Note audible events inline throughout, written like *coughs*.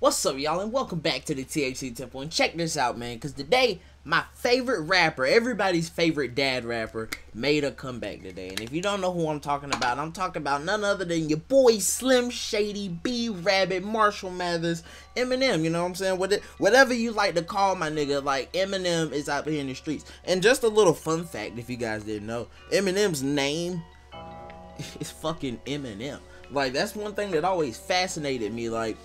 What's up, y'all, and welcome back to the THC Temple. And check this out, man, because today, my favorite rapper, everybody's favorite dad rapper, made a comeback today. And if you don't know who I'm talking about, I'm talking about none other than your boy Slim Shady, B Rabbit, Marshall Mathers, Eminem. You know what I'm saying? Whatever you like to call my nigga, like Eminem is out here in the streets. And just a little fun fact, if you guys didn't know, Eminem's name *laughs* is fucking Eminem. Like that's one thing that always fascinated me. Like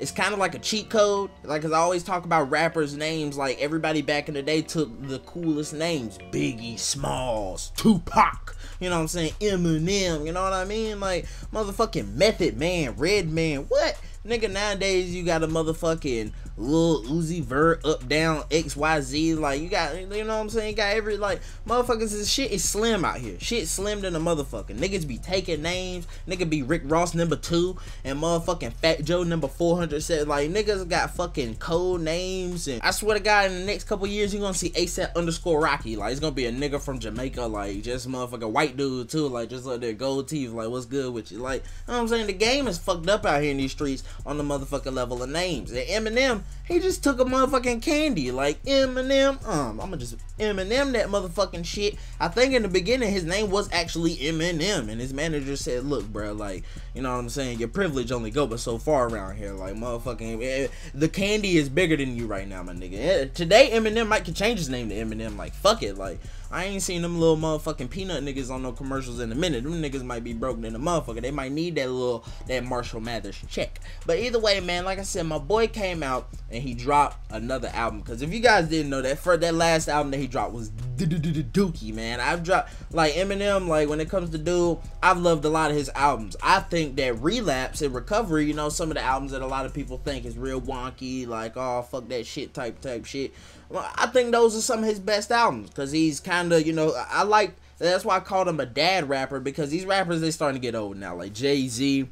it's kind of like a cheat code. Like, cause I always talk about rappers' names. Like everybody back in the day took the coolest names: Biggie, Smalls, Tupac. You know what I'm saying? Eminem. You know what I mean? Like motherfucking Method Man, Redman. What? Nigga, nowadays you got a motherfucking Lil Uzi Vert, up down XYZ. Like you got, you know what I'm saying? Got every like motherfuckers. This shit is slim out here. Shit slim than a motherfucker. Niggas be taking names. Nigga be Rick Ross number two and motherfucking Fat Joe number 400. Said like niggas got fucking code names. And I swear to God, in the next couple years you gonna see ASAP underscore Rocky. Like it's gonna be a nigga from Jamaica. Like just motherfucking white dude too. Like just like their gold teeth. Like what's good with you? Like you know what I'm saying? The game is fucked up out here in these streets on the motherfucking level of names. And Eminem he just took a motherfucking candy like Eminem. Um, I'ma just Eminem that motherfucking shit. I think in the beginning his name was actually Eminem, and his manager said, "Look, bro, like you know what I'm saying. Your privilege only go but so far around here. Like motherfucking, eh, the candy is bigger than you right now, my nigga. Eh, today Eminem might could change his name to Eminem. Like fuck it, like." I ain't seen them little motherfucking peanut niggas on no commercials in a minute. Them niggas might be broken in a motherfucker. They might need that little that Marshall Mathers check. But either way, man, like I said, my boy came out and he dropped another album. Cause if you guys didn't know that, for that last album that he dropped was Dookie, man. I've dropped like Eminem. Like when it comes to dude, I've loved a lot of his albums. I think that Relapse and Recovery, you know, some of the albums that a lot of people think is real wonky, like oh fuck that shit type type shit. I think those are some of his best albums because he's kind of, you know, I like. That's why I called him a dad rapper because these rappers they starting to get old now, like Jay Z,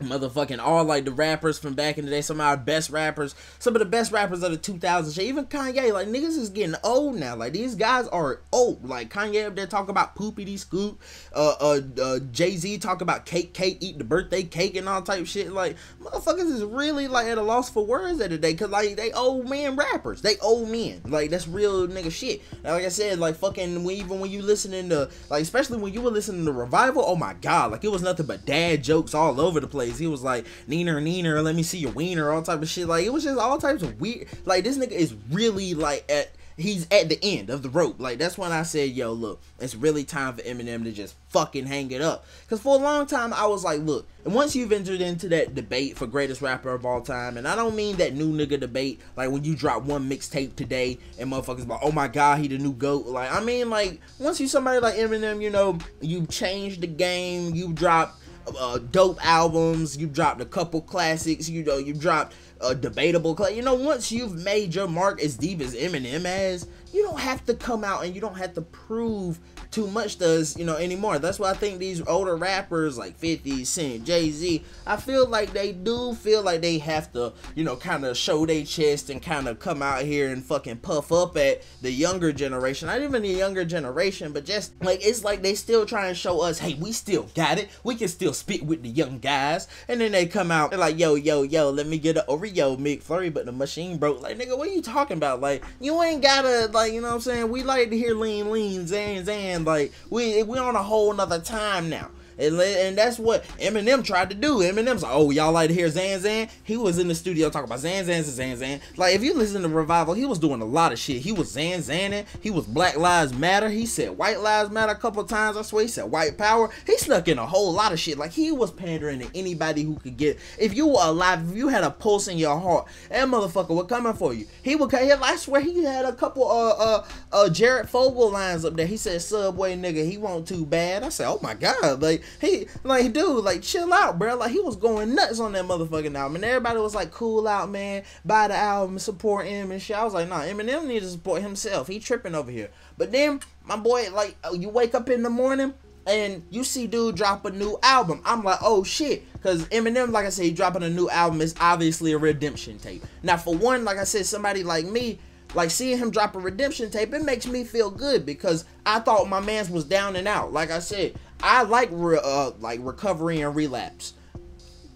motherfucking all like the rappers from back in the day, some of our best rappers, some of the best rappers of the 2000s, even Kanye, like niggas is getting old now. Like these guys are old. Like Kanye up there talking about poopity scoop, uh, uh, uh Jay Z talk about cake, cake, eat the birthday cake and all type shit. Like motherfuckers is really like at a loss for words at the day, cause like they old man rappers, they old men. Like that's real nigga shit. like I said, like fucking when, even when you listening to like especially when you were listening to revival, oh my god, like it was nothing but dad jokes all over the place He was like, Neener, Neener, let me see your wiener, all type of shit. Like, it was just all types of weird. Like, this nigga is really like at he's at the end of the rope. Like that's when I said, yo, look, it's really time for Eminem to just fucking hang it up. Cause for a long time I was like, look, and once you've entered into that debate for greatest rapper of all time, and I don't mean that new nigga debate, like when you drop one mixtape today and motherfuckers like, oh my god, he the new goat. Like I mean, like once you somebody like Eminem, you know, you changed the game, you drop uh, dope albums. You dropped a couple classics. You know, you dropped a debatable. Cl- you know, once you've made your mark as deep as Eminem has, you don't have to come out and you don't have to prove too much does, you know, anymore. That's why I think these older rappers like 50 Cent, Jay Z, I feel like they do feel like they have to, you know, kind of show their chest and kind of come out here and fucking puff up at the younger generation. Not even the younger generation, but just like it's like they still trying to show us, hey, we still got it. We can still spit with the young guys. And then they come out, they're like, yo, yo, yo, let me get an Oreo McFlurry, but the machine broke. Like, nigga, what are you talking about? Like, you ain't gotta, like, you know what I'm saying? We like to hear lean, lean, zan, zan like we we on a whole nother time now. And, and that's what Eminem tried to do. Eminem's like, oh, y'all like to hear Zan Zan? He was in the studio talking about Zan Zan Zan Zan. Like, if you listen to Revival, he was doing a lot of shit. He was Zan Zanning. He was Black Lives Matter. He said White Lives Matter a couple times. I swear he said White Power. He snuck in a whole lot of shit. Like, he was pandering to anybody who could get. If you were alive, if you had a pulse in your heart, that motherfucker was coming for you. He would. I swear he had a couple uh uh uh Jared Fogle lines up there. He said Subway nigga, he won't too bad. I said, oh my god, like he like dude, like, chill out, bro. Like, he was going nuts on that motherfucking album. And everybody was like, cool out, man. Buy the album, support him and shit. I was like, nah, Eminem needs to support himself. He tripping over here. But then, my boy, like, uh, you wake up in the morning and you see dude drop a new album. I'm like, oh shit. Because Eminem, like I said, dropping a new album is obviously a redemption tape. Now, for one, like I said, somebody like me, like seeing him drop a redemption tape, it makes me feel good because I thought my man's was down and out. Like I said, I like re- uh, like recovery and relapse.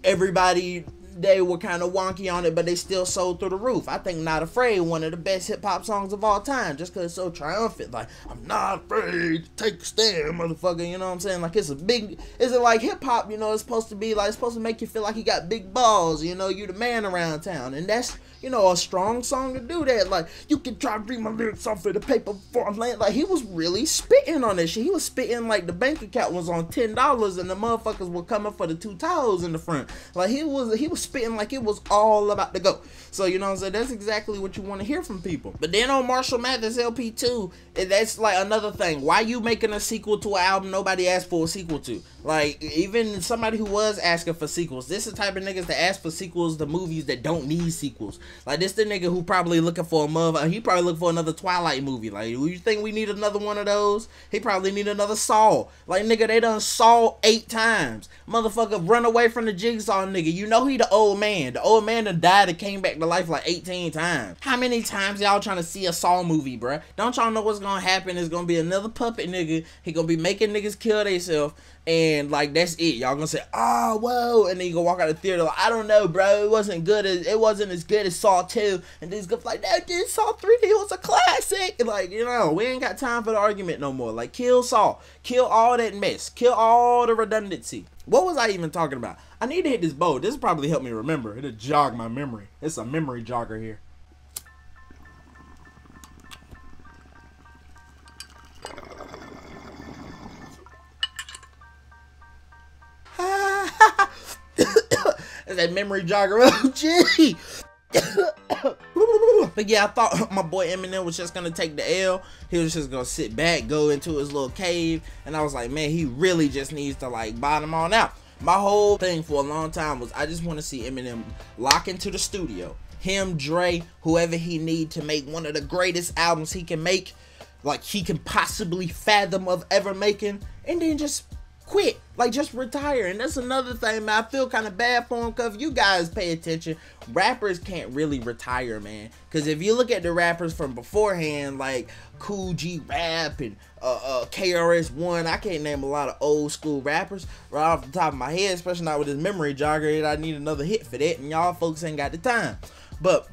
Everybody they were kind of wonky on it, but they still sold through the roof. I think Not Afraid, one of the best hip hop songs of all time, just because it's so triumphant. Like, I'm not afraid to take a stand, motherfucker. You know what I'm saying? Like, it's a big, is it like hip hop, you know, it's supposed to be like, it's supposed to make you feel like you got big balls, you know, you the man around town. And that's, you know, a strong song to do that. Like, you can try to read my lyrics off of the paper before I'm laying. Like, he was really spitting on this shit. He was spitting like the bank account was on $10 and the motherfuckers were coming for the two towels in the front. Like, he was, he was spitting like it was all about to go. So, you know what I'm saying? That's exactly what you want to hear from people. But then on Marshall Mathers LP2, that's like another thing. Why you making a sequel to an album nobody asked for a sequel to? Like, even somebody who was asking for sequels, this is the type of niggas that ask for sequels to movies that don't need sequels. Like, this the nigga who probably looking for a mother, he probably looking for another Twilight movie. Like, you think we need another one of those? He probably need another Saw. Like, nigga, they done Saw eight times. Motherfucker run away from the Jigsaw nigga. You know he the old man. The old man that died and came back to life like 18 times. How many times y'all trying to see a Saw movie, bruh? Don't y'all know what's gonna happen? It's gonna be another puppet nigga. He gonna be making niggas kill themselves and like that's it. Y'all gonna say, oh whoa, and then you gonna walk out of the theater like, I don't know, bro, it wasn't good as it wasn't as good as Saw 2. And then go like, no, dude, Saw 3D was a classic. And like, you know, we ain't got time for the argument no more. Like, kill Saw, kill all that mess, kill all the redundancy. What was I even talking about? I need to hit this bow. This probably help me remember. It'll jog my memory. It's a memory jogger here. Memory jogger. Oh, *laughs* gee. *coughs* but yeah, I thought *coughs* my boy Eminem was just gonna take the L. He was just gonna sit back, go into his little cave, and I was like, man, he really just needs to like bottom on out. My whole thing for a long time was I just want to see Eminem lock into the studio. Him, Dre, whoever he need to make one of the greatest albums he can make, like he can possibly fathom of ever making, and then just quit. Like just retire. And that's another thing, man. I feel kind of bad for him because you guys pay attention. Rappers can't really retire, man. Because if you look at the rappers from beforehand, like Kool G Rap and uh, uh, KRS One, I can't name a lot of old school rappers right off the top of my head, especially not with this memory jogger. I need another hit for that, and y'all folks ain't got the time. But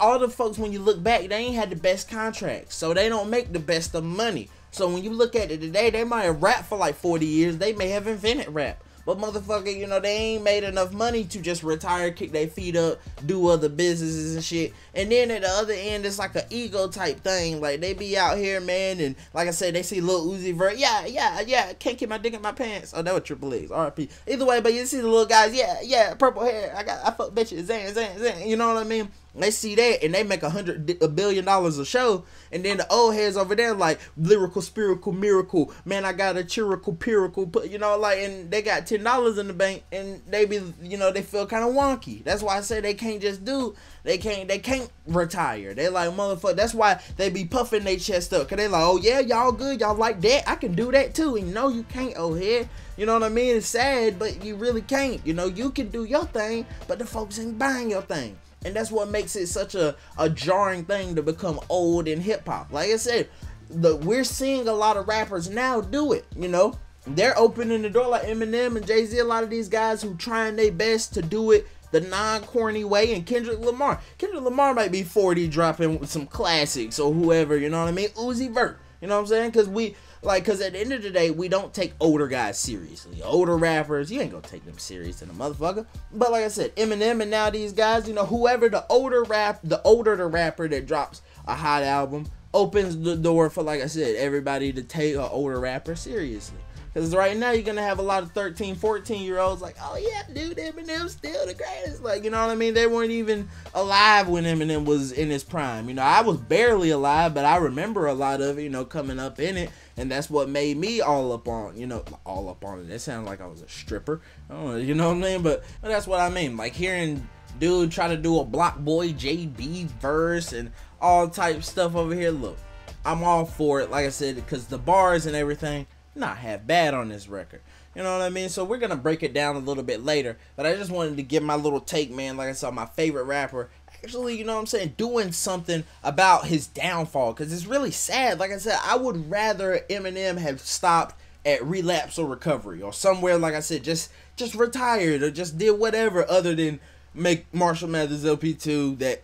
all the folks, when you look back, they ain't had the best contracts, so they don't make the best of money. So when you look at it today, they might have rapped for like 40 years. They may have invented rap. But motherfucker, you know, they ain't made enough money to just retire, kick their feet up, do other businesses and shit. And then at the other end, it's like an ego type thing. Like they be out here, man, and like I said, they see little Uzi Vert. Yeah, yeah, yeah. Can't keep my dick in my pants. Oh, that was Triple X. RP. Either way, but you see the little guys. Yeah, yeah. Purple hair. I got. I fuck bitches. Zan, zan, zan. You know what I mean? They see that and they make a hundred a billion dollars a show, and then the old heads over there like lyrical, spiritual, miracle. Man, I got a chirical, pirical, put you know like, and they got ten dollars in the bank, and they be you know they feel kind of wonky. That's why I say they can't just do they can't they can't retire. They like motherfucker. That's why they be puffing their chest up. Cause they like, oh yeah, y'all good, y'all like that. I can do that too. And no, you can't, oh head. You know what I mean? It's sad, but you really can't. You know, you can do your thing, but the folks ain't buying your thing. And that's what makes it such a, a jarring thing to become old in hip hop. Like I said, the we're seeing a lot of rappers now do it, you know. They're opening the door like Eminem and Jay-Z, a lot of these guys who trying their best to do it the non-corny way and Kendrick Lamar. Kendrick Lamar might be 40 dropping some classics or whoever, you know what I mean? Uzi Vert. You know what I'm saying? Cause we like, cause at the end of the day, we don't take older guys seriously. Older rappers, you ain't gonna take them serious in a motherfucker. But like I said, Eminem and now these guys, you know, whoever the older rap, the older the rapper that drops a hot album opens the door for, like I said, everybody to take an older rapper seriously. Because right now you're going to have a lot of 13, 14 year olds like, oh yeah, dude, Eminem's still the greatest. Like, you know what I mean? They weren't even alive when Eminem was in his prime. You know, I was barely alive, but I remember a lot of you know, coming up in it. And that's what made me all up on, you know, all up on it. That sounded like I was a stripper. Know, you know what I mean? But, but that's what I mean. Like hearing dude try to do a BlocBoy JB verse and all type stuff over here. Look, I'm all for it. Like I said, because the bars and everything not half bad on this record. You know what I mean? So we're gonna break it down a little bit later. But I just wanted to give my little take, man. Like I said, my favorite rapper actually, you know what I'm saying, doing something about his downfall. Because it's really sad. Like I said, I would rather Eminem have stopped at relapse or recovery or somewhere, like I said, just just retired or just did whatever other than make Marshall Mathers LP2 that,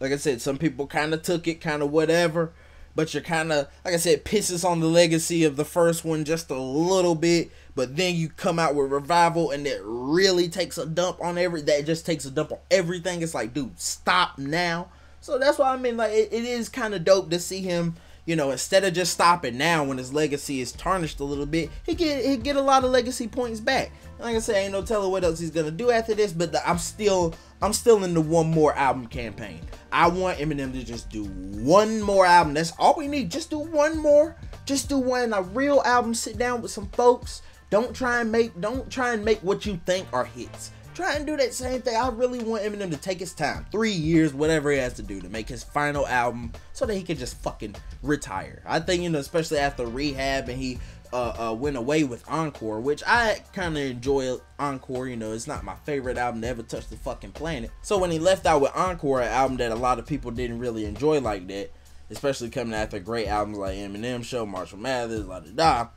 like I said, some people kind of took it, kind of whatever. But you're kind of, like I said, pisses on the legacy of the first one just a little bit. But then you come out with Revival and it really takes a dump on every, that just takes a dump on everything. It's like, dude, stop now. So that's why I mean, like, it, it is kind of dope to see him you know, instead of just stopping now when his legacy is tarnished a little bit, he get he get a lot of legacy points back. Like I said, ain't no telling what else he's gonna do after this, but the, I'm still I'm still in the one more album campaign. I want Eminem to just do one more album. That's all we need. Just do one more. Just do one a real album. Sit down with some folks. Don't try and make don't try and make what you think are hits try and do that same thing. I really want Eminem to take his time, three years, whatever he has to do to make his final album, so that he can just fucking retire. I think you know, especially after rehab and he uh, uh, went away with Encore, which I kind of enjoy Encore. You know, it's not my favorite album to ever touch the fucking planet. So when he left out with Encore, an album that a lot of people didn't really enjoy like that, especially coming after great albums like Eminem Show, Marshall Mathers, la da da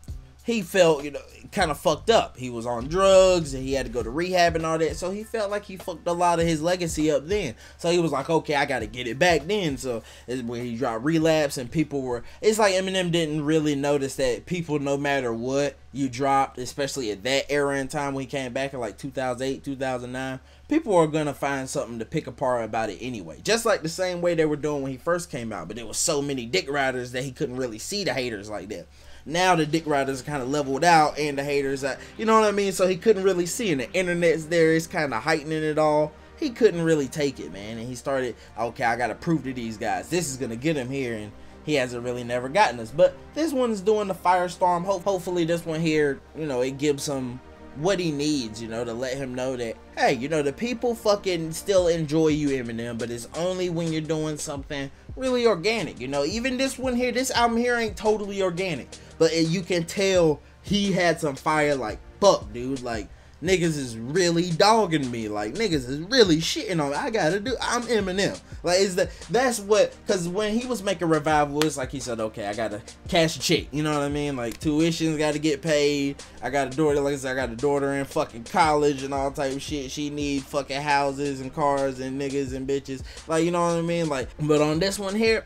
he felt, you know, kind of fucked up. He was on drugs and he had to go to rehab and all that. So he felt like he fucked a lot of his legacy up then. So he was like, okay, I got to get it back then. So when he dropped Relapse and people were, it's like Eminem didn't really notice that people, no matter what you dropped, especially at that era in time when he came back in like 2008, 2009, people are to find something to pick apart about it anyway. Just like the same way they were doing when he first came out. But there was so many dick riders that he couldn't really see the haters like that now the dick riders kind of leveled out and the haters, uh, you know what I mean? So he couldn't really see, and the internet's there, it's kind of heightening it all. He couldn't really take it, man, and he started, okay, I gotta prove to these guys, this is gonna get him here, and he hasn't really never gotten us. But this one's doing the firestorm. Hope, hopefully, this one here, you know, it gives him what he needs, you know, to let him know that, hey, you know, the people fucking still enjoy you, Eminem, but it's only when you're doing something really organic, you know. Even this one here, this album here ain't totally organic but you can tell he had some fire like fuck dude like niggas is really dogging me. Like niggas is really shitting on me. I gotta do i'm eminem. Like is that that's what because when he was making revival it's like he said okay i gotta cash a check. You know what i mean? Like tuitions gotta get paid. I got a daughter like i said i got a daughter in fucking college and all type of shit. She need fucking houses and cars and niggas and bitches. Like you know what i mean? Like but on this one here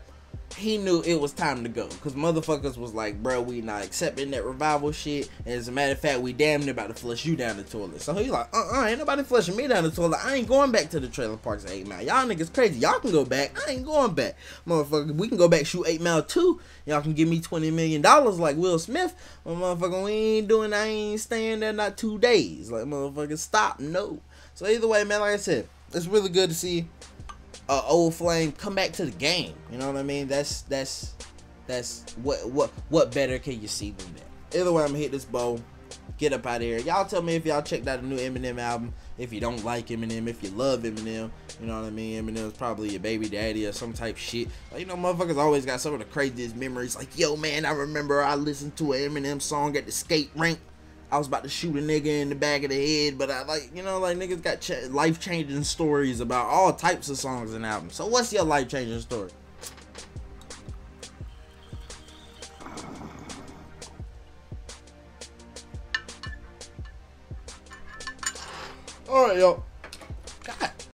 he knew it was time to go because motherfuckers was like, bro, we not accepting that revival shit. And as a matter of fact, we damn near about to flush you down the toilet. So he like, uh uh, ain't nobody flushing me down the toilet. I ain't going back to the trailer parks at 8 Mile. Y'all niggas crazy. Y'all can go back. I ain't going back. Motherfucker, we can go back shoot 8 Mile too. Y'all can give me $20 million like Will Smith. Well, motherfucker, we ain't doing, I ain't staying there not two days. Like, motherfucker, stop. No. So either way, man, like I said, it's really good to see uh, old flame come back to the game. You know what I mean? That's that's that's what what what better can you see than that? Either way, I'm gonna hit this bow. Get up out of here. Y'all tell me if y'all checked out the new Eminem album. If you don't like Eminem, if you love Eminem, you know what I mean. Eminem's probably your baby daddy or some type shit. Like, you know, motherfuckers always got some of the craziest memories. Like, yo, man, I remember I listened to an Eminem song at the skate rink I was about to shoot a nigga in the back of the head, but I like, you know, like niggas got ch- life changing stories about all types of songs and albums. So, what's your life changing story? *sighs* All right, yo.